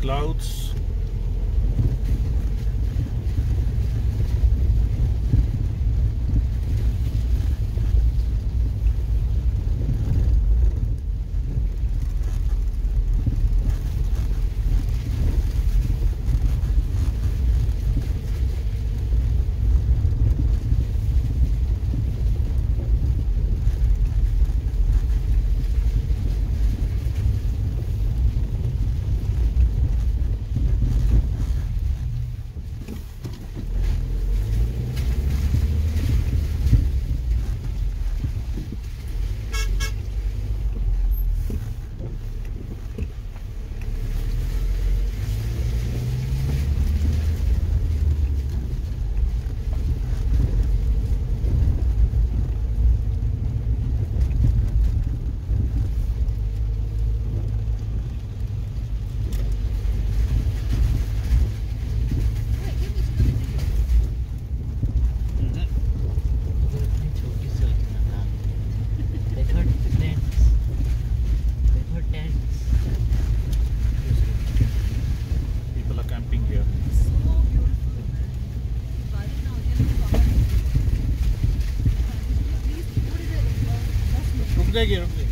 clouds. रुक जाएगी रुक जाएगी